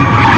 Come on.